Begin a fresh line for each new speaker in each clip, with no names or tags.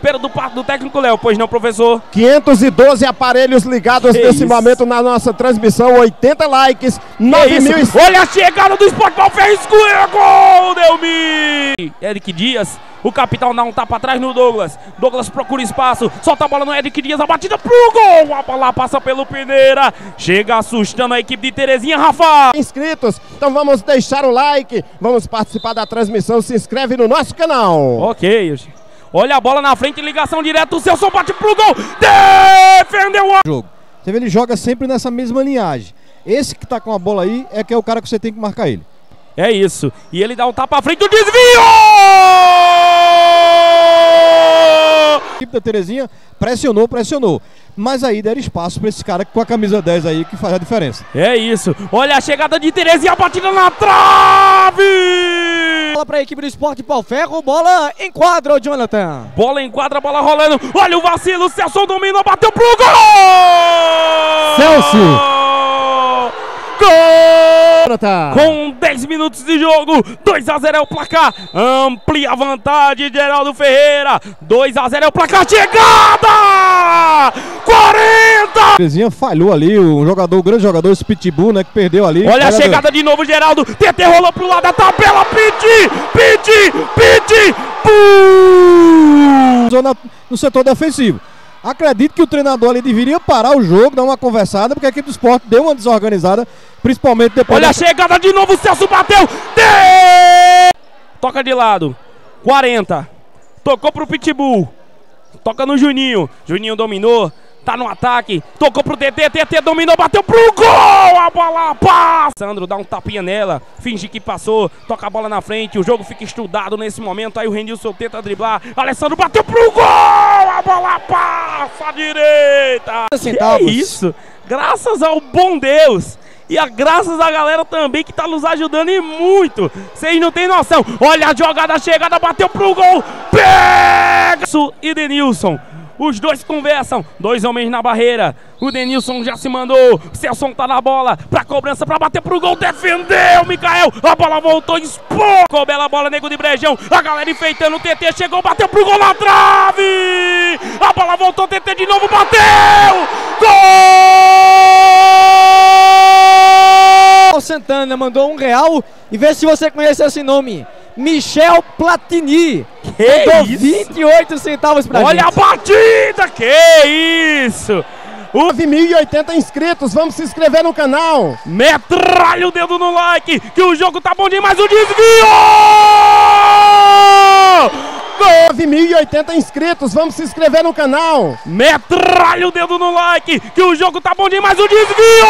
Pera do parto do técnico Léo, pois não, professor?
512 aparelhos ligados
Que
nesse
isso?
momento na nossa transmissão, 80 likes, 9 mil.
Olha a chegada do Sport escorrega, gol, Delmi! Eric Dias, o capitão dá um tapa atrás no Douglas. Douglas procura espaço, solta a bola no Eric Dias, a batida pro gol, a bola passa pelo Peneira, chega assustando a equipe de Terezinha, Rafa!
inscritos. Então vamos deixar o like, vamos participar da transmissão, se inscreve no nosso canal.
Ok. Olha a bola na frente, ligação direta, o Celso bate pro gol, defendeu a...
jogo. Você vê, ele joga sempre nessa mesma linhagem. Esse que tá com a bola aí é que é o cara que você tem que marcar ele.
É isso, e ele dá um tapa à frente, o desvio!
A equipe da Terezinha pressionou, pressionou. Mas aí deram espaço para esse cara com a camisa 10 aí que faz a diferença.
É isso. Olha a chegada de Terezinha, a batida na trave!
Bola para a equipe do Esporte Pau Ferro, bola em quadro, Jonathan.
Bola em quadra, bola rolando. Olha o vacilo, o Celso dominou, bateu pro gol!
Celso.
Gol! Com 10 minutos de jogo, 2 a 0 é o placar. Amplia a vantagem Geraldo Ferreira. 2 a 0 é o placar. Chegada! 40!
Terezinha falhou ali, um jogador, um grande jogador, esse Pitbull, né, que perdeu ali.
Olha a chegada de novo, Geraldo. TT rolou pro lado da tabela. Piti! Piti! Piti! Pum!
zona no setor defensivo. Acredito que o treinador ali deveria parar o jogo, dar uma conversada, porque a equipe do esporte deu uma desorganizada, principalmente depois
Olha
da
a chegada de novo, o Celso bateu. De... Toca de lado. 40. Tocou pro Pitbull. Toca no Juninho. Juninho dominou. Tá no ataque. Tocou pro TT. TT dominou. Bateu pro gol. A bola passa. Sandro dá um tapinha nela. Finge que passou. Toca a bola na frente. O jogo fica estudado nesse momento. Aí o Renilson tenta driblar. Alessandro bateu pro gol. A bola passa à direita. Que isso? Graças ao bom Deus. E a graças à galera também que tá nos ajudando e muito. Vocês não têm noção. Olha a jogada, a chegada, bateu pro gol. Pega! E Denilson. Os dois conversam. Dois homens na barreira. O Denilson já se mandou. O Celson tá na bola. Pra cobrança, pra bater pro gol. Defendeu, Mikael. A bola voltou, expôs. Bela bola, nego de brejão. A galera enfeitando o TT. Chegou, bateu pro gol na trave. A bola voltou, TT de novo, bateu. Gol!
Santana mandou um real e vê se você conhece esse nome. Michel Platini.
Que
mandou
isso?
28 centavos pra
Olha a
gente.
batida! Que isso! O
9.080 inscritos, vamos se inscrever no canal.
metralha o dedo no like, que o jogo tá bom demais, o desvio! Gol!
9.080 inscritos, vamos se inscrever no canal.
Metralha o dedo no like, que o jogo tá bom demais, o desvio!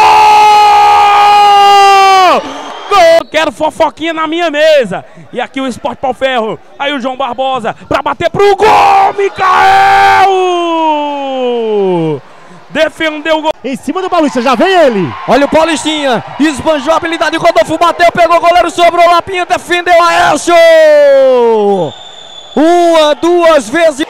Gol! Quero fofoquinha na minha mesa. E aqui o Esporte Pau Ferro. Aí o João Barbosa pra bater pro gol, Mikael! Defendeu o gol.
Em cima do Paulista, já vem ele.
Olha o Paulistinha. Esbanjou a habilidade. Rodolfo bateu, pegou o goleiro, sobrou Lapinha, defendeu a Elcio. Uma, duas vezes.